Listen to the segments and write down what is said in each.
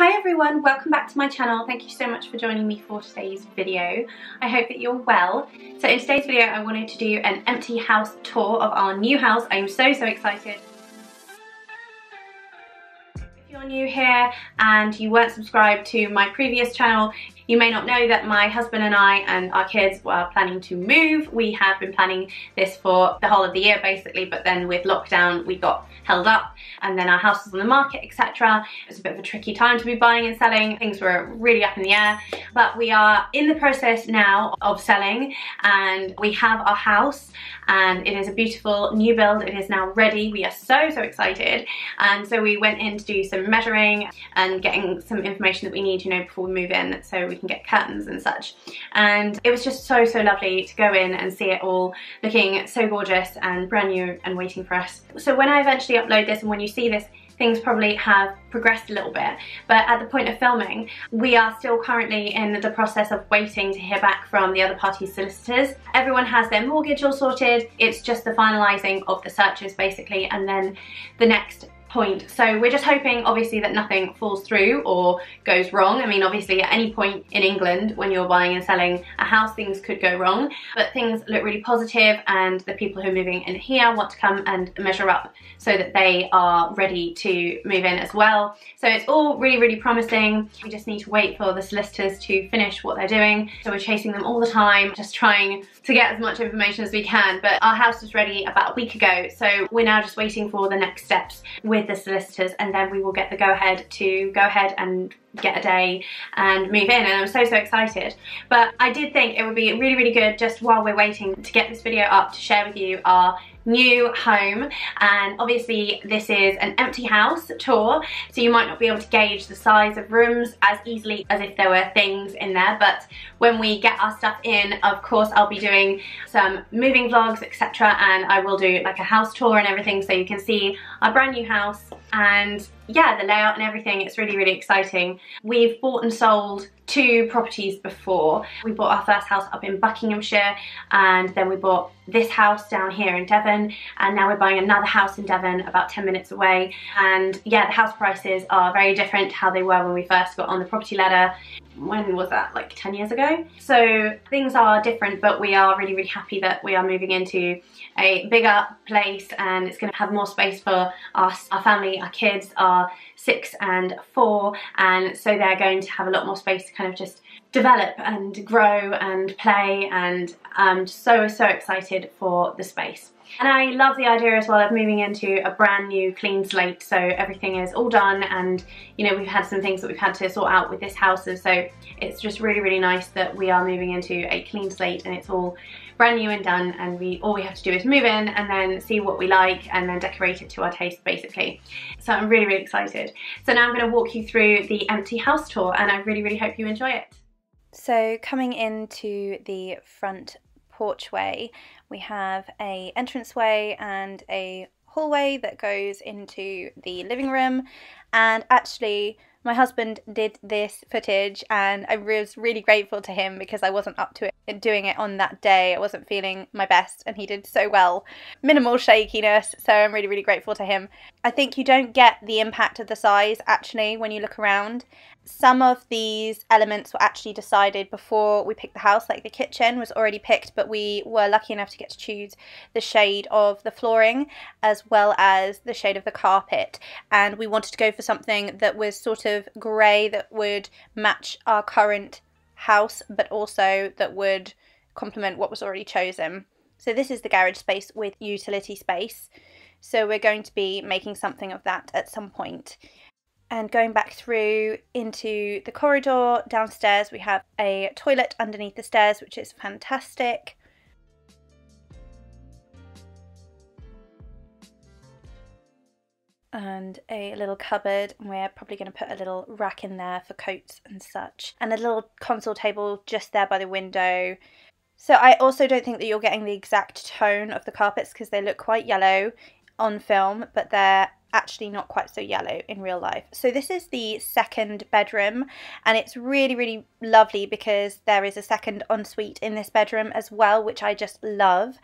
Hi everyone, welcome back to my channel. Thank you so much for joining me for today's video. I hope that you're well. So in today's video I wanted to do an empty house tour of our new house. I'm so so excited. If you're new here and you weren't subscribed to my previous channel, you may not know that my husband and I and our kids were planning to move. We have been planning this for the whole of the year basically, but then with lockdown we got held up and then our house was on the market, etc. It was a bit of a tricky time to be buying and selling. Things were really up in the air, but we are in the process now of selling and we have our house and it is a beautiful new build. It is now ready. We are so, so excited. And so we went in to do some measuring and getting some information that we need, you know, before we move in so we can get curtains and such. And it was just so, so lovely to go in and see it all looking so gorgeous and brand new and waiting for us. So when I eventually upload this and when you see this, things probably have progressed a little bit. But at the point of filming, we are still currently in the process of waiting to hear back from the other party's solicitors. Everyone has their mortgage all sorted. It's just the finalising of the searches basically and then the next point. So we're just hoping obviously that nothing falls through or goes wrong. I mean obviously at any point in England when you're buying and selling a house things could go wrong but things look really positive and the people who are moving in here want to come and measure up so that they are ready to move in as well. So it's all really really promising. We just need to wait for the solicitors to finish what they're doing. So we're chasing them all the time just trying to get as much information as we can but our house was ready about a week ago so we're now just waiting for the next steps with with the solicitors and then we will get the go ahead to go ahead and get a day and move in and I'm so so excited. But I did think it would be really really good just while we're waiting to get this video up to share with you our new home. And obviously this is an empty house tour so you might not be able to gauge the size of rooms as easily as if there were things in there. But when we get our stuff in of course I'll be doing some moving vlogs etc and I will do like a house tour and everything so you can see our brand new house and yeah the layout and everything it's really really exciting. We've bought and sold two properties before. We bought our first house up in Buckinghamshire and then we bought this house down here in Devon and now we're buying another house in Devon about 10 minutes away. And yeah the house prices are very different to how they were when we first got on the property ladder. When was that? Like 10 years ago? So things are different but we are really really happy that we are moving into a bigger place and it's going to have more space for us our family our kids are six and four and so they're going to have a lot more space to kind of just develop and grow and play and I'm so so excited for the space. And I love the idea as well of moving into a brand new clean slate so everything is all done and you know we've had some things that we've had to sort out with this house so it's just really really nice that we are moving into a clean slate and it's all brand new and done and we all we have to do is move in and then see what we like and then decorate it to our taste basically. So I'm really really excited. So now I'm going to walk you through the empty house tour and I really really hope you enjoy it. So coming into the front porchway, we have a entranceway and a hallway that goes into the living room and actually my husband did this footage and I was really grateful to him because I wasn't up to it doing it on that day. I wasn't feeling my best and he did so well. Minimal shakiness, so I'm really, really grateful to him. I think you don't get the impact of the size actually when you look around some of these elements were actually decided before we picked the house, like the kitchen was already picked, but we were lucky enough to get to choose the shade of the flooring as well as the shade of the carpet. And we wanted to go for something that was sort of grey that would match our current house, but also that would complement what was already chosen. So this is the garage space with utility space. So we're going to be making something of that at some point and going back through into the corridor downstairs we have a toilet underneath the stairs which is fantastic and a little cupboard and we're probably going to put a little rack in there for coats and such and a little console table just there by the window so I also don't think that you're getting the exact tone of the carpets because they look quite yellow on film but they're actually not quite so yellow in real life. So this is the second bedroom and it's really really lovely because there is a second ensuite in this bedroom as well which I just love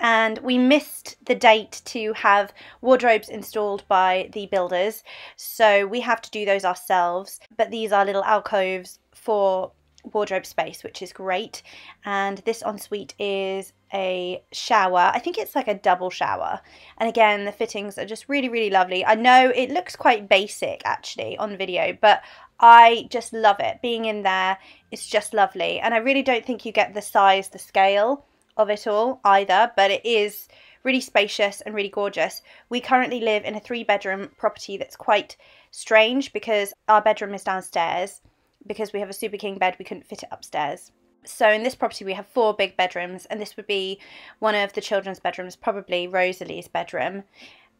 and we missed the date to have wardrobes installed by the builders. So we have to do those ourselves but these are little alcoves for wardrobe space which is great. And this ensuite is a shower. I think it's like a double shower. And again the fittings are just really really lovely. I know it looks quite basic actually on video but i just love it. Being in there is just lovely. And i really don't think you get the size the scale of it all either, but it is really spacious and really gorgeous. We currently live in a three bedroom property that's quite strange because our bedroom is downstairs. Because we have a super king bed, we couldn't fit it upstairs. So in this property, we have four big bedrooms, and this would be one of the children's bedrooms, probably Rosalie's bedroom.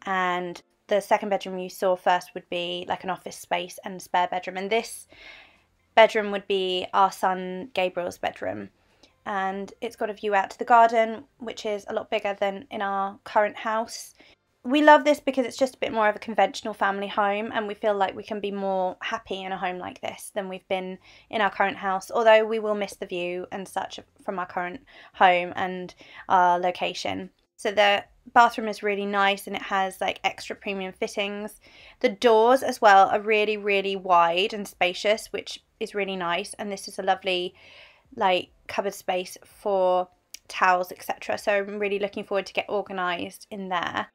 And the second bedroom you saw first would be like an office space and spare bedroom. And this bedroom would be our son Gabriel's bedroom and it's got a view out to the garden, which is a lot bigger than in our current house. We love this because it's just a bit more of a conventional family home, and we feel like we can be more happy in a home like this than we've been in our current house. Although we will miss the view and such from our current home and our location. So the bathroom is really nice and it has like extra premium fittings. The doors as well are really, really wide and spacious, which is really nice. And this is a lovely like cupboard space for towels etc so I'm really looking forward to get organised in there.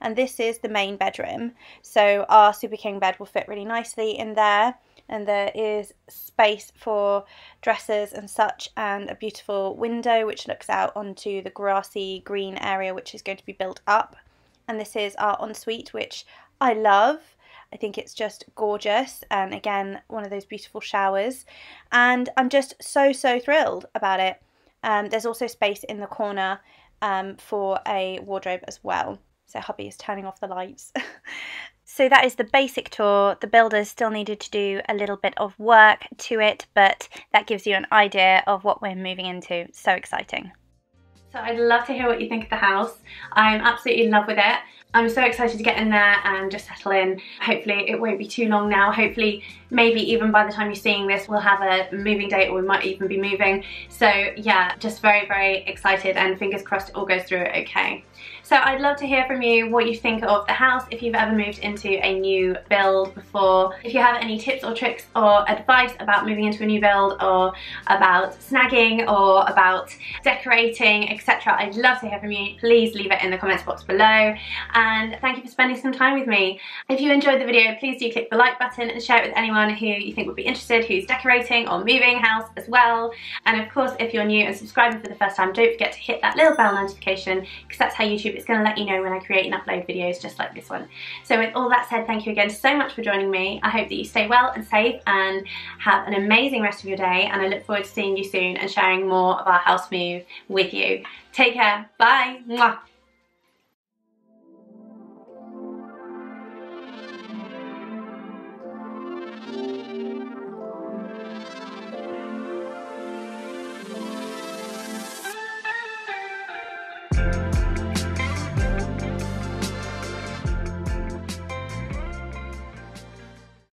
And this is the main bedroom. So our super king bed will fit really nicely in there. And there is space for dressers and such and a beautiful window which looks out onto the grassy green area which is going to be built up. And this is our ensuite which I love I think it's just gorgeous and again one of those beautiful showers and I'm just so so thrilled about it. Um, there's also space in the corner um, for a wardrobe as well. So hubby is turning off the lights. so that is the basic tour. The builders still needed to do a little bit of work to it, but that gives you an idea of what we're moving into. So exciting. So I'd love to hear what you think of the house. I'm absolutely in love with it. I'm so excited to get in there and just settle in. Hopefully it won't be too long now. Hopefully maybe even by the time you're seeing this we'll have a moving date or we might even be moving. So yeah, just very, very excited and fingers crossed it all goes through okay. So I'd love to hear from you what you think of the house, if you've ever moved into a new build before, if you have any tips or tricks or advice about moving into a new build or about snagging or about decorating, etc. I'd love to hear from you. Please leave it in the comments box below and thank you for spending some time with me. If you enjoyed the video, please do click the like button and share it with anyone who you think would be interested, who's decorating or moving house as well. And of course, if you're new and subscribing for the first time, don't forget to hit that little bell notification because that's how YouTube it's going to let you know when I create and upload videos just like this one. So with all that said, thank you again so much for joining me. I hope that you stay well and safe and have an amazing rest of your day and I look forward to seeing you soon and sharing more of our house move with you. Take care. Bye. Mwah.